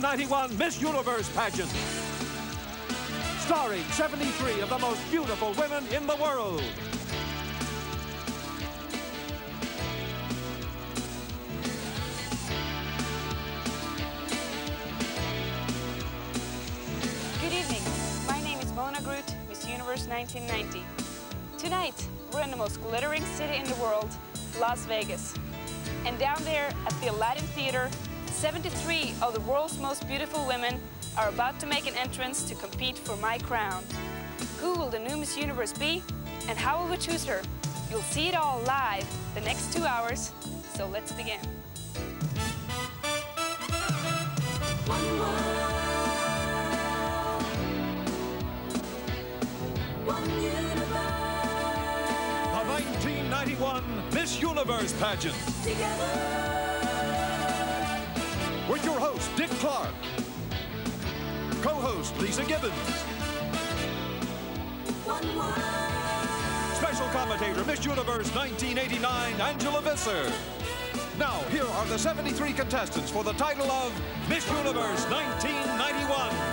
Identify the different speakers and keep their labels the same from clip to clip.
Speaker 1: 91 Miss Universe pageant. Starring 73 of the most beautiful women in the world.
Speaker 2: Good evening. My name is Mona Grudt, Miss Universe 1990. Tonight, we're in the most glittering city in the world, Las Vegas. And down there at the Aladdin Theater, 73 of the world's most beautiful women are about to make an entrance to compete for my crown. Who will the new Miss Universe be? And how will we choose her? You'll see it all live the next two hours, so let's begin.
Speaker 1: The 1991 Miss Universe pageant. With your host, Dick Clark. Co-host, Leeza Gibbons. Special commentator, Miss Universe 1989, Angela Visser. Now, here are the 73 contestants for the title of Miss Universe 1991.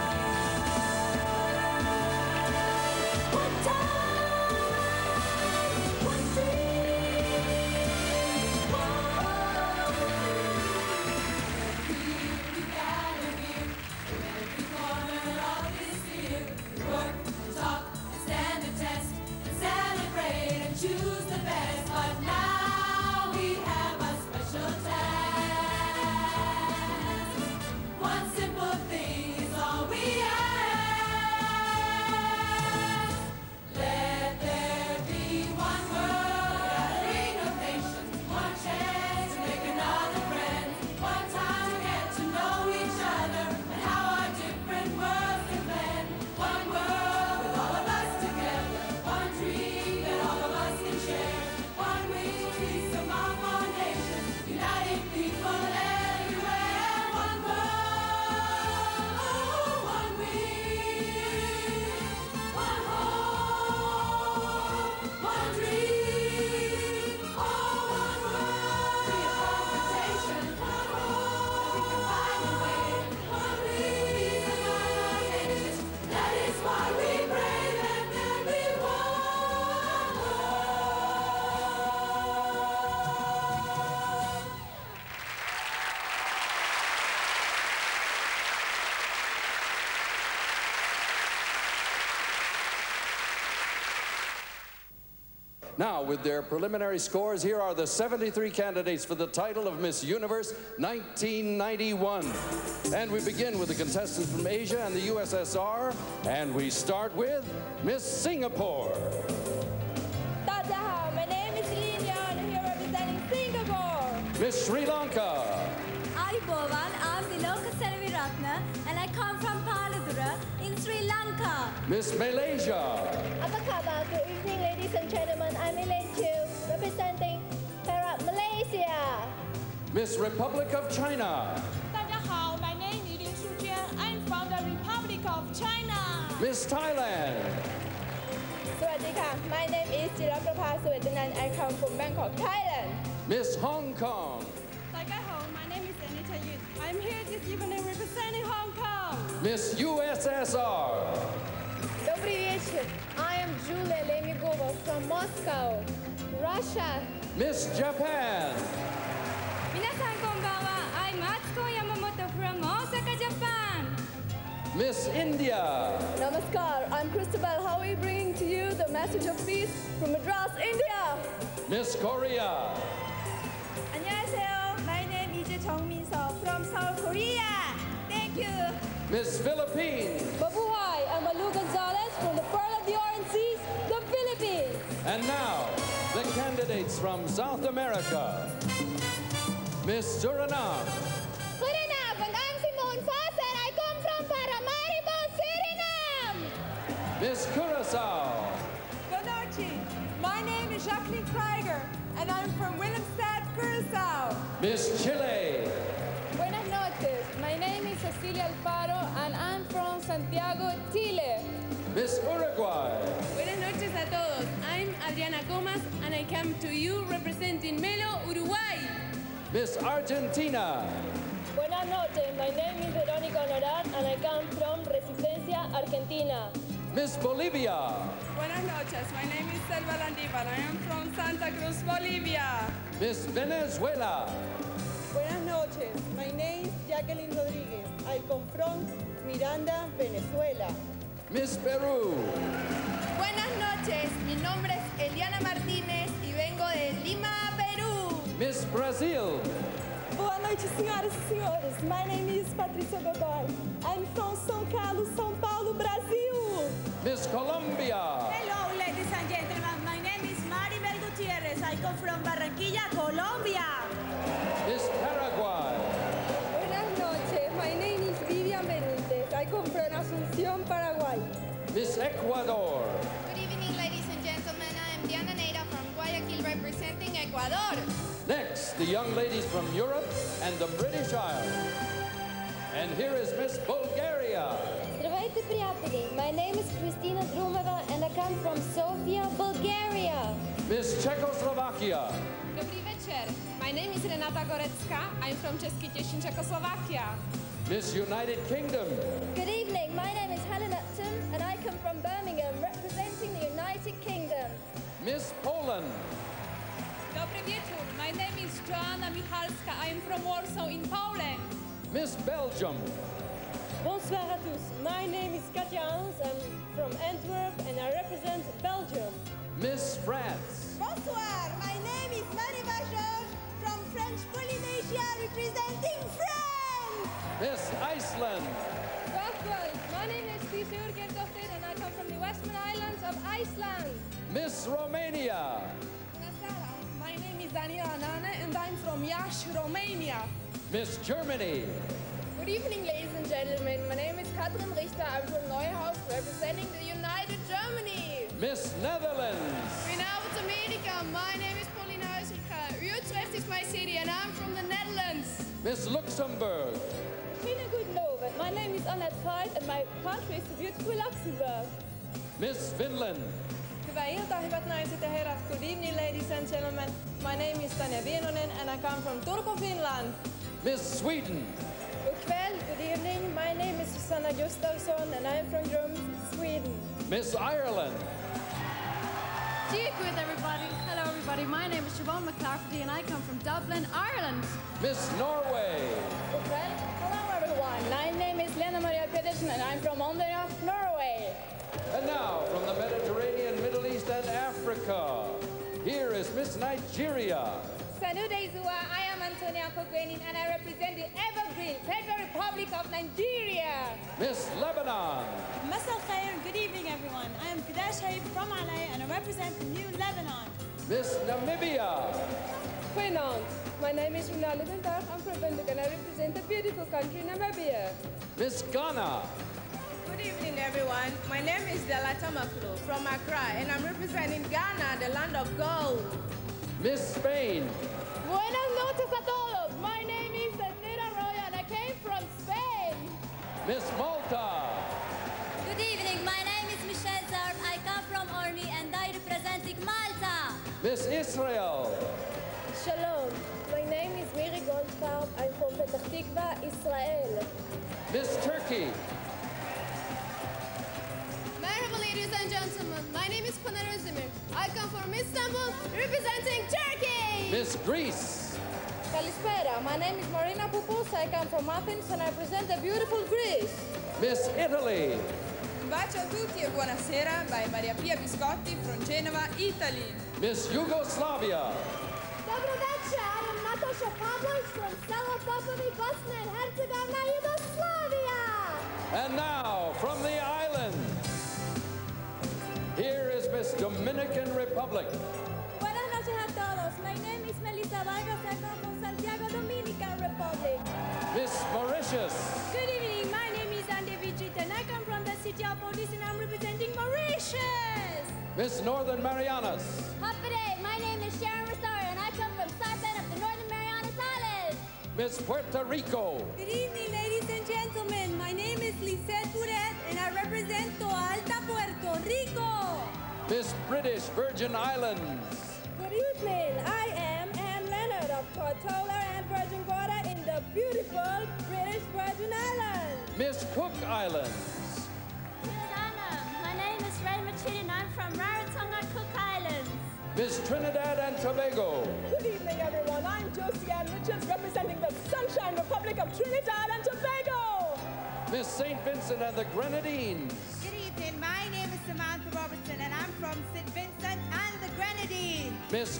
Speaker 3: Now, with
Speaker 4: their preliminary scores, here are the 73 candidates for the title of Miss Universe 1991. And we begin with the contestants from Asia and the USSR, and we start with Miss Singapore.
Speaker 5: My name is Lin here representing Singapore.
Speaker 4: Miss Sri Lanka.
Speaker 5: I, Bovan, I'm Niloka Selviratna, and I come from Panadura in Sri Lanka.
Speaker 4: Miss Malaysia.
Speaker 5: Apa khabar Good evening, ladies and gentlemen. I'm Elaine Chu, representing Perak, Malaysia.
Speaker 4: Miss Republic of China.
Speaker 6: 大家好，My name is 林淑娟，I'm from the Republic of China。
Speaker 4: Miss Thailand.
Speaker 5: สวัสดีค่ะ My name is จิรประภาสวยจนัน I come from Bangkok, Thailand.
Speaker 4: Miss Hong Kong.
Speaker 6: 大家好，My name is Anita Yun。I'm here this evening representing Hong Kong。
Speaker 4: Miss USSR.
Speaker 5: Добрый вечер. I am Julia Lemigova from Moscow, Russia.
Speaker 4: Miss Japan.
Speaker 6: 皆さんこんばんは。I'm Atsuko Yamamoto from Osaka, Japan。
Speaker 4: Miss India.
Speaker 5: Namaskar. I'm Christabel Howie bringing to you the message of peace from Madras, India.
Speaker 4: Miss Korea.
Speaker 6: 안녕하세요. My name is 정민서 from South Korea. Thank you.
Speaker 4: Miss Philippines.
Speaker 5: Mabuhay. Pearl of the Orient Seas, the Philippines.
Speaker 4: And now, the candidates from South America. Miss Suriname.
Speaker 5: Goedenavond. I'm Simone Foss and I come from Paramaribo, Suriname.
Speaker 4: Miss Curacao.
Speaker 6: Bonochi. My name is Jacqueline Krieger and I'm from Willemstad, Curacao.
Speaker 4: Miss Chile.
Speaker 5: Buenas noches. My name is Cecilia Alfaro and I'm from Santiago, Chile.
Speaker 4: Miss Uruguay.
Speaker 6: Buenas noches a todos. I'm Adriana Comas and I come to you representing Melo, Uruguay.
Speaker 4: Miss Argentina.
Speaker 5: Buenas noches. My name is Veronica Honorat and I come from Resistencia, Argentina.
Speaker 4: Miss Bolivia.
Speaker 6: Buenas noches. My name is Selva Landívar. I am from Santa Cruz, Bolivia.
Speaker 4: Miss Venezuela.
Speaker 7: Buenas noches, my name is Jacqueline Rodriguez. I come from Miranda, Venezuela.
Speaker 4: Miss Peru.
Speaker 8: Buenas noches, mi nombre es Eliana Martínez y vengo de Lima, Perú.
Speaker 4: Miss Brazil.
Speaker 7: Boa noite, senhoras e senhores. My name is Patrícia Godoy. I'm from
Speaker 4: Miss Ecuador.
Speaker 8: Good evening, ladies and gentlemen. I am Diana Neira from Guayaquil representing Ecuador.
Speaker 4: Next, the young ladies from Europe and the British Isles. And here is Miss Bulgaria.
Speaker 5: Здравейте, приятели! My name is Kristina Drumeva and I come from Sofia, Bulgaria.
Speaker 4: Miss Czechoslovakia.
Speaker 8: Dobrý večer. My name is Renata Gorecka. I'm from Český Těšín, Czechoslovakia.
Speaker 4: Miss United Kingdom.
Speaker 5: Good evening, my name is Helen Upton and I come from Birmingham representing the United Kingdom.
Speaker 4: Miss Poland.
Speaker 8: Dobry wieczór. My name is Joanna Michalska. I am from Warsaw in Poland.
Speaker 4: Miss Belgium.
Speaker 7: Bonsoir à tous. My name is Katja Hans. I'm from Antwerp and I represent Belgium.
Speaker 4: Miss France.
Speaker 8: Bonsoir. My name is Mareva Georges from French Polynesia representing France.
Speaker 4: Miss Iceland.
Speaker 5: Welcome, my name is Lisa Urgerdottir and I come from the Western Islands of Iceland.
Speaker 4: Miss Romania.
Speaker 8: My name is Daniela Nane and I'm from Iași, Romania.
Speaker 4: Miss Germany.
Speaker 8: Good evening, ladies and gentlemen. My name is Katrin Richter. I'm from Neuhaus, representing the United Germany.
Speaker 4: Miss Netherlands.
Speaker 8: Goedenavond, America. My name is Paulina Huizinga. Utrecht is my city, and I'm from the Netherlands.
Speaker 4: Miss Luxembourg.
Speaker 5: Fina Goodnoven. My name is Annette Veit and my country is the beautiful Luxembourg.
Speaker 4: Miss Finland.
Speaker 6: Hyvää iltaa, hyvät naiset ja herrat. Good evening, ladies and gentlemen. My name is Tanja Vienonen and I come from Turku, Finland.
Speaker 4: Miss Sweden.
Speaker 5: God kväll, good evening. My name is Susanna Gustafsson and I'm from Grums, Sweden.
Speaker 4: Miss Ireland.
Speaker 8: With everybody. Hello, everybody. My name is Siobhan McClafferty, and I come from Dublin, Ireland.
Speaker 4: Miss Norway.
Speaker 5: God. Hello everyone. My name is Lena Maria Pedersen and I'm from Ondera, Norway.
Speaker 4: And now, from the Mediterranean, Middle East, and Africa, here is Miss Nigeria.
Speaker 8: Salut Izua. I am Antonia Kogwenin, and I represent the evergreen Federal Republic of Nigeria.
Speaker 4: Miss Lebanon.
Speaker 9: Masal Khair, good evening, everyone. I am Kadesh Haib from Alay and I represent the new Lebanon.
Speaker 4: Miss Namibia.
Speaker 6: Goedenavond. My name is Ronaldo Dendag. I'm from Windhoek and I represent the beautiful country Namibia.
Speaker 4: Miss Ghana.
Speaker 6: Good evening, everyone. My name is Delata Maklo from Accra and I'm representing Ghana, the land of gold.
Speaker 4: Miss Spain.
Speaker 5: Buenas noches
Speaker 4: Miss Malta.
Speaker 10: Good evening. My name is Michelle Zarb. I come from Qormi and I representing Malta.
Speaker 4: Miss Israel.
Speaker 5: Shalom. My name is Miri Goldfarb. I'm from Petah Tikva, Israel.
Speaker 4: Miss Turkey.
Speaker 8: Merhaba, ladies and gentlemen. My name is Pınar Özdemir. I come from Istanbul, representing Turkey.
Speaker 4: Miss Greece.
Speaker 8: Kalispera. My name is Marina Poupous. I come from Athens and I present the beautiful Greece.
Speaker 4: Miss Italy.
Speaker 6: Un bacio a tutti e buonasera by Maria Pia Biscotti from Genova, Italy.
Speaker 4: Miss Yugoslavia.
Speaker 5: Dobro večer. I am Natasha Pavlovic from Selo Popovi, Bosnia and Herzegovina, Yugoslavia.
Speaker 4: And now, from the island, here is Miss Dominican Republic.
Speaker 5: Buenas noches a todos. My name is Melissa Vargas. Republic.
Speaker 4: Miss Mauritius.
Speaker 9: Good evening. My name is Andy Vijit and I come from the city of Odis and I'm representing Mauritius.
Speaker 4: Miss Northern Marianas.
Speaker 5: Happy day. My name is Sharon Rosario and I come from South End of the Northern Marianas Islands.
Speaker 4: Miss Puerto Rico.
Speaker 9: Good evening, ladies and gentlemen. My name is Lisette Bouret and I represent Toa Alta, Puerto Rico.
Speaker 4: Miss British Virgin Islands.
Speaker 5: Good evening. I am Anne Leonard of Tortola beautiful British Virgin Islands.
Speaker 4: Miss Cook Islands.
Speaker 1: My name is Ray Machidi and I'm from Rarotonga, Cook Islands.
Speaker 4: Miss Trinidad and Tobago.
Speaker 5: Good evening, everyone. I'm Josie Ann Richards, representing the Sunshine Republic of Trinidad and Tobago.
Speaker 4: Miss St. Vincent and the Grenadines.
Speaker 11: Good evening. My name is Samantha Robertson, and I'm from St. Vincent and the Grenadines.
Speaker 4: Miss